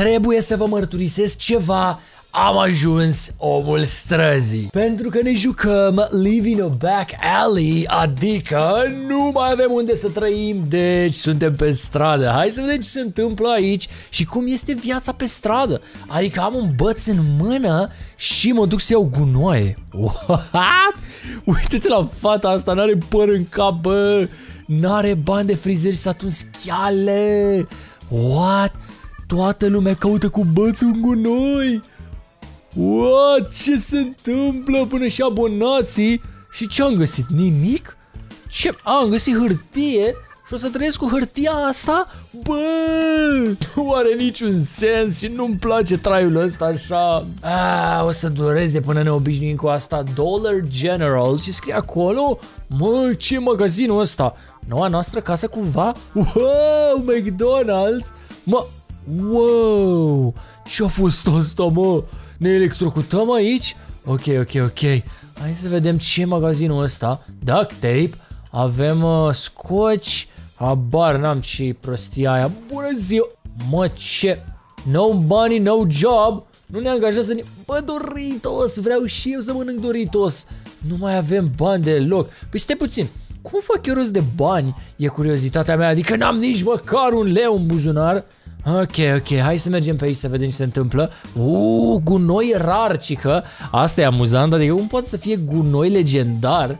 trebuie să vă mărturisesc ceva am ajuns omul străzii. Pentru că ne jucăm Living a Back Alley, adică nu mai avem unde să trăim, deci suntem pe stradă. Hai să vedem ce se întâmplă aici și cum este viața pe stradă. Adică am un băț în mână și mă duc să iau gunoaie. What? Uite-te la fata asta, n-are păr în cap, bă. N-are bani de frizer și s-a tuns chiale. What? Toată lumea caută cu bățul în gunoi. What? Ce se întâmplă până și abonații? Și ce am găsit? Nimic? Ce? Am găsit hârtie și o să trăiesc cu hârtia asta? Bă, nu are niciun sens și nu-mi place traiul ăsta așa. Ah, o să dureze până ne obișnuim cu asta. Dollar General și scrie acolo? Mă, ce magazinul ăsta? Noua noastră casă cumva? Wow, McDonald's? Mă, wow, ce-a fost asta, mă? Ne electrocutăm aici? Ok, ok, ok. Hai să vedem ce e magazinul ăsta. Duct tape. Avem uh, scotch. Habar n-am ce prostia aia. Bună ziua! Mă, ce? No money, no job. Nu ne angajează ni... Bă, Doritos! Vreau și eu să mănânc Doritos. Nu mai avem bani deloc. Păi stai puțin. Cum fac eu rost de bani? E curiozitatea mea. Adică n-am nici măcar un leu în buzunar. Ok, ok, hai să mergem pe aici să vedem ce se întâmplă. Uuu, gunoi rar, cică. Asta e amuzant, adică cum poate să fie gunoi legendar?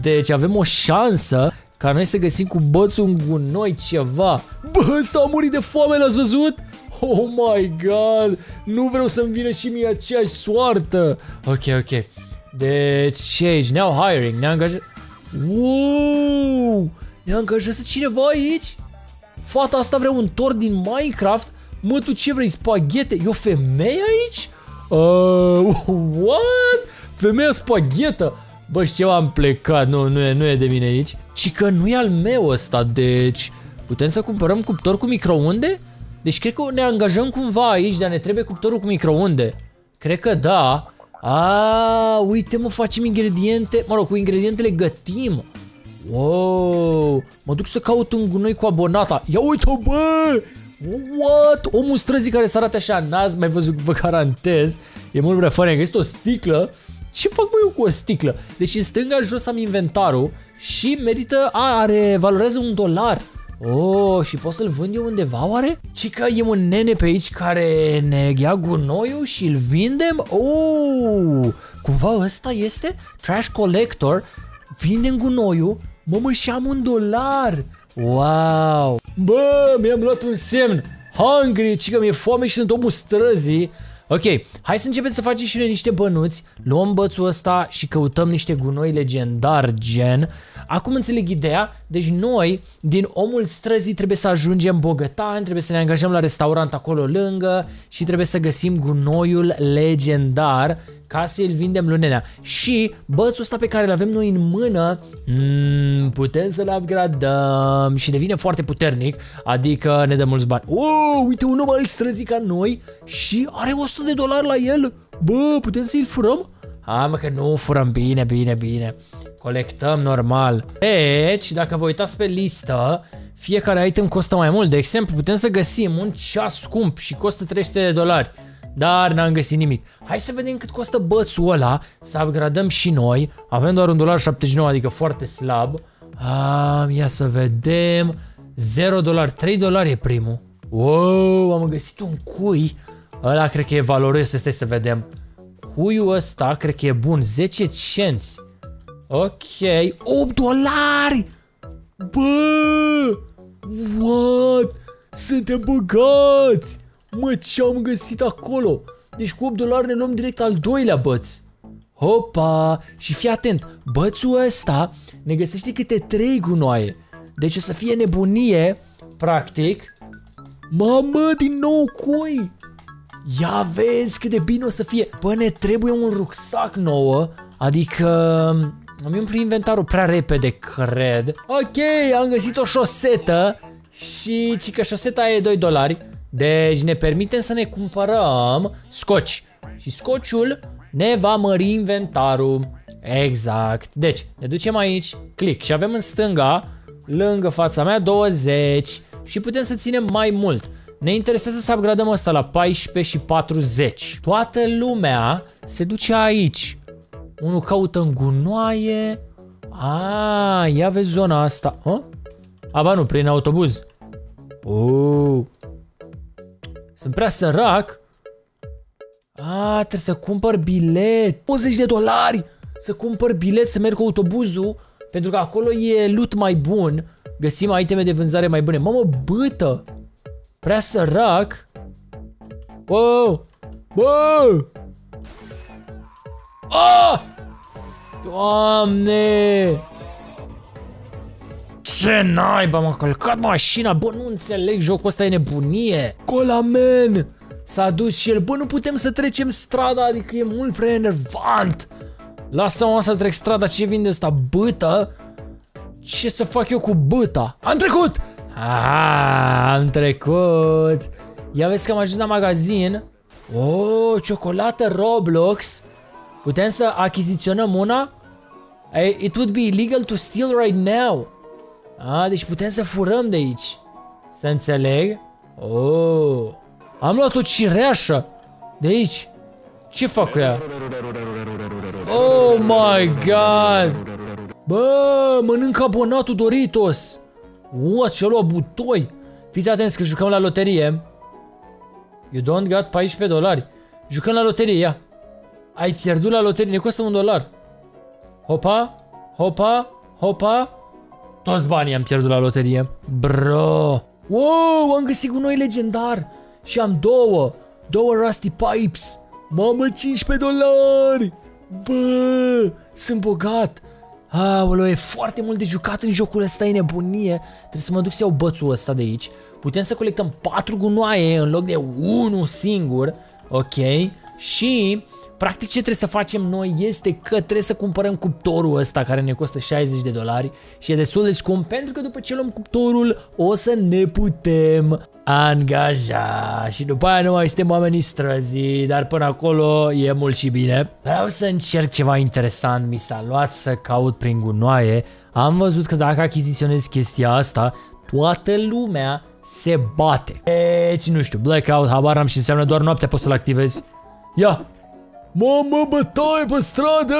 Deci avem o șansă ca noi să găsim cu bățul un gunoi ceva. Bă, s-a murit de foame, l-ați văzut? Oh my god, nu vreau să-mi vină și mie aceeași soartă. Ok, ok. Deci ce aici? Now hiring, ne-a angajat... Wow! Ne-a angajat cineva aici? Fata asta vrea un tort din Minecraft? Mă, tu ce vrei, spaghete? E o femeie aici? Uh, what? Femeia spaghetă? Bă, știu, am plecat, nu, nu e, nu e de mine aici. Ci că nu e al meu ăsta, deci... Putem să cumpărăm cuptor cu microunde? Deci cred că ne angajăm cumva aici, dar ne trebuie cuptorul cu microunde. Cred că da. A, uite mă, facem ingrediente, mă rog, cu ingredientele gătim. Wow, mă duc să caut un gunoi cu abonata. Ia uite bă! What? Omul străzii care să arate așa, n-ați mai văzut, vă garantez. E mult prea funny, am găsit o sticlă. Ce fac mă eu cu o sticlă? Deci în stânga jos am inventarul și merită, a, are, valorează un dolar. Oh, și pot să-l vând eu undeva oare? Ci că e un nene pe aici care ne ia gunoiul și îl vindem? Oh, cumva ăsta este trash collector, vindem gunoiul Mamă, și am un dolar! Wow! Bă, mi-am luat un semn! Hungry, ci că mi-e foame și sunt omul străzii. Ok, hai să începem să facem și noi niște bănuți, luăm bățul ăsta și căutăm niște gunoi legendar gen. Acum înțeleg ideea, deci noi din omul străzii trebuie să ajungem bogătani, trebuie să ne angajăm la restaurant acolo lângă și trebuie să găsim gunoiul legendar ca să-l vindem lunenea. Și bățul ăsta pe care îl avem noi în mână, mm, putem să-l upgradăm și devine foarte puternic, adică ne dă mulți bani. Oh, uite un om al străzii ca noi și are 100 de dolari la el. Bă, putem să-l furăm? Ha, mă că nu furăm bine, bine, bine. Colectăm normal. Deci, dacă vă uitați pe listă, fiecare item costă mai mult. De exemplu, putem să găsim un ceas scump și costă 300 de dolari. Dar n-am găsit nimic. Hai să vedem cât costă bățul ăla, să upgradăm și noi. Avem doar un dolar 79, adică foarte slab. Ah, ia să vedem. 0 dolar, 3 dolari e primul. Wow, am găsit un cui. Ăla cred că e valoros, stai să vedem. Cuiul ăsta cred că e bun, 10 cenți. Ok, 8 dolari! Bă! What? Suntem băgați! Mă, ce am găsit acolo? Deci cu 8 dolari ne luăm direct al doilea băț. Hopa! Și fii atent, bățul ăsta ne găsește câte 3 gunoaie. Deci o să fie nebunie, practic. Mamă, din nou cui! Ia vezi cât de bine o să fie. Bă, ne trebuie un rucsac nouă, adică am umplut inventarul prea repede, cred. Ok, am găsit o șosetă și ci că șoseta e 2 dolari. Deci ne permitem să ne cumpărăm scoci. Și scociul ne va mări inventarul. Exact. Deci, ne ducem aici, click și avem în stânga, lângă fața mea, 20 și putem să ținem mai mult. Ne interesează să upgradăm asta la 14 și 40. Toată lumea se duce aici. Unul caută în gunoaie. A, ia vezi zona asta. A? Aba nu, prin autobuz. Oh. Sunt prea sărac. A, trebuie să cumpăr bilet. 20 de dolari să cumpăr bilet să merg cu autobuzul pentru că acolo e loot mai bun. Găsim iteme de vânzare mai bune. Mamă, bătă! Prea sărac. Wow! Wow! Ah! Doamne! Ce naiba, m-a călcat mașina, bă, nu înțeleg, jocul ăsta e nebunie. Colamen! S-a dus și el, bă, nu putem să trecem strada, adică e mult prea enervant. Lasă-mă să trec strada, ce vinde asta, bâtă? Ce să fac eu cu bâta? Am trecut! Ah, am trecut! Ia vezi că am ajuns la magazin. Oh, ciocolată Roblox. Putem să achiziționăm una? It would be illegal to steal right now. Ah, deci putem să furăm de aici. Să înțeleg? Oh. Am luat o cireașă de aici. Ce fac cu ea? Oh my god! Bă, mănânc abonatul Doritos! Ua, ce luat butoi! Fiți atenți că jucăm la loterie. You don't got 14 dolari. Jucăm la loterie, ia. Ai pierdut la loterie, ne costă un dolar. Hopa, hopa, hopa. Toți banii am pierdut la loterie. Bro. Wow, am găsit un noi legendar. Și am două. Două Rusty Pipes. Mamă, 15 dolari. Bă, sunt bogat. Aoleu, e foarte mult de jucat în jocul ăsta, e nebunie. Trebuie să mă duc să iau bățul ăsta de aici. Putem să colectăm 4 gunoaie în loc de unul singur. Ok. Și Practic ce trebuie să facem noi este că trebuie să cumpărăm cuptorul ăsta care ne costă 60 de dolari și e destul de scump pentru că după ce luăm cuptorul o să ne putem angaja și după aia nu mai suntem oamenii străzii, dar până acolo e mult și bine. Vreau să încerc ceva interesant, mi s-a luat să caut prin gunoaie, am văzut că dacă achiziționez chestia asta, toată lumea se bate. Deci, nu știu, blackout, habar am și înseamnă doar noaptea poți să-l activezi. Ia, Mamă, bătaie pe stradă!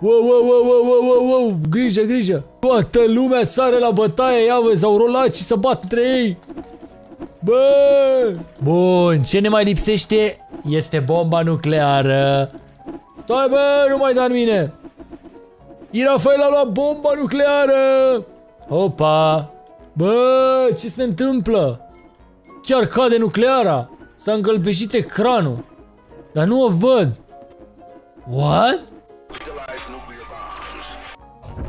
Wow, wow, wow, wow, wow, wow, wow, grijă, grijă! Toată lumea sare la bătaie, ia vezi, au rolat și să bat între ei! Bă! Bun, ce ne mai lipsește este bomba nucleară. Stai bă, nu mai da în mine! Irafael a luat bomba nucleară! Opa! Bă, ce se întâmplă? Chiar cade nucleara! S-a încălpeșit ecranul. Dar nu o văd. What?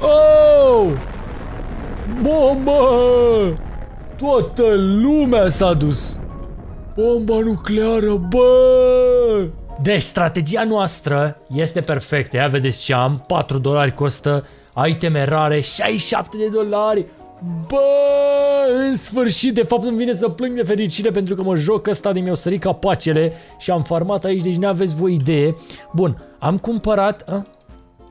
Oh! Bombă! Toată lumea s-a dus! Bomba nucleară, bă! Deci, strategia noastră este perfectă. Ia vedeți ce am. 4 dolari costă iteme rare, 67 de dolari. Bă, în sfârșit, de fapt îmi vine să plâng de fericire pentru că mă joc ăsta de mi-au sărit capacele și am farmat aici, deci n-aveți voi idee. Bun, am cumpărat... A?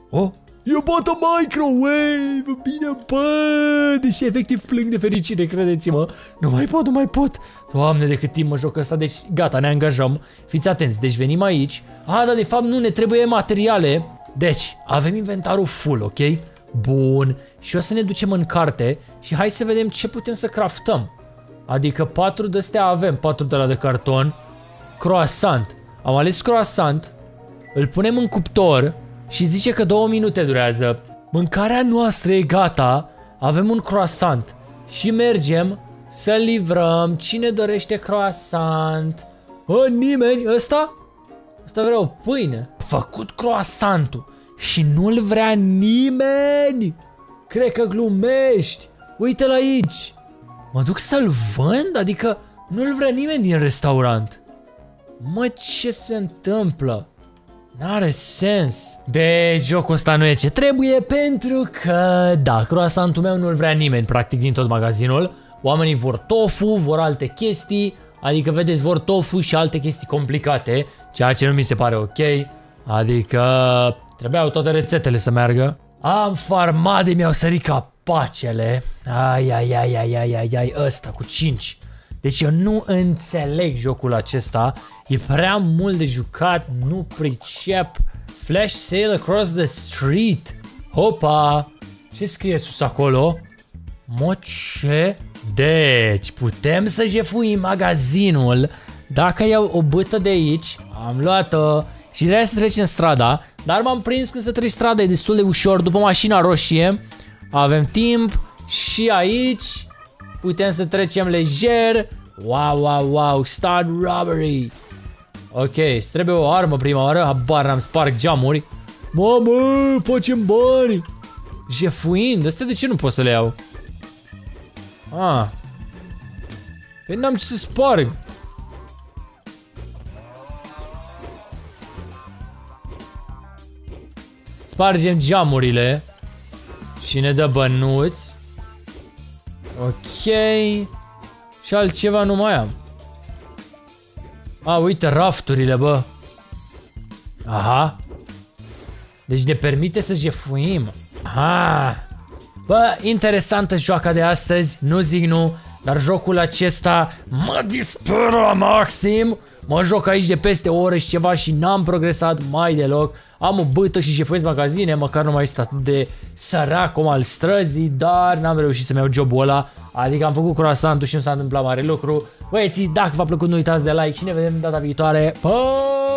Oh, e bată microwave, bine, bă, deși efectiv plâng de fericire, credeți-mă. Nu mai pot, nu mai pot. Doamne, de cât timp mă joc ăsta, deci gata, ne angajăm. Fiți atenți, deci venim aici. A, dar de fapt nu, ne trebuie materiale. Deci, avem inventarul full, ok? Bun. Și o să ne ducem în carte și hai să vedem ce putem să craftăm. Adică patru de astea avem, patru de la de carton. Croissant. Am ales croissant. Îl punem în cuptor și zice că două minute durează. Mâncarea noastră e gata. Avem un croissant. Și mergem să livrăm. Cine dorește croissant? Ă, nimeni? Ăsta? Ăsta vrea o pâine. Făcut croissantul și nu-l vrea nimeni. Cred că glumești. Uite-l aici. Mă duc să-l vând? Adică nu-l vrea nimeni din restaurant. Mă, ce se întâmplă? N-are sens. De jocul ăsta nu e ce trebuie pentru că, da, croasantul meu nu-l vrea nimeni practic din tot magazinul. Oamenii vor tofu, vor alte chestii, adică vedeți, vor tofu și alte chestii complicate, ceea ce nu mi se pare ok. Adică Trebuiau toate rețetele să meargă. Am farmat de mi-au sărit capacele. Ai, ai, ai, ai, ai, ai, ai, ăsta cu 5. Deci eu nu înțeleg jocul acesta. E prea mult de jucat, nu pricep. Flash sail across the street. Hopa! Ce scrie sus acolo? Moce. Deci, putem să jefuim magazinul dacă iau o bâtă de aici. Am luat-o. Și trebuie să trecem strada. Dar m-am prins când să treci strada, e destul de ușor. După mașina roșie avem timp. Și aici putem să trecem lejer. Wow, wow, wow, start robbery. Ok, trebuie o armă prima oară, habar n-am sparg geamuri. Mamă, facem bani. Jefuind, astea de ce nu pot să le iau? Ah. Păi n-am ce să sparg. Spargem geamurile și ne dă bănuți. Ok. Și altceva nu mai am. A, uite rafturile, bă. Aha. Deci ne permite să jefuim. Aha. Bă, interesantă joaca de astăzi, nu zic nu, dar jocul acesta mă disperă la maxim. Mă joc aici de peste o oră și ceva și n-am progresat mai deloc. Am o bâtă și șefuiesc magazine, măcar nu mai este atât de sărac cum al străzii, dar n-am reușit să-mi iau jobul ăla. Adică am făcut croissant și nu s-a întâmplat mare lucru. Băieții, dacă v-a plăcut, nu uitați de like și ne vedem data viitoare. Pa!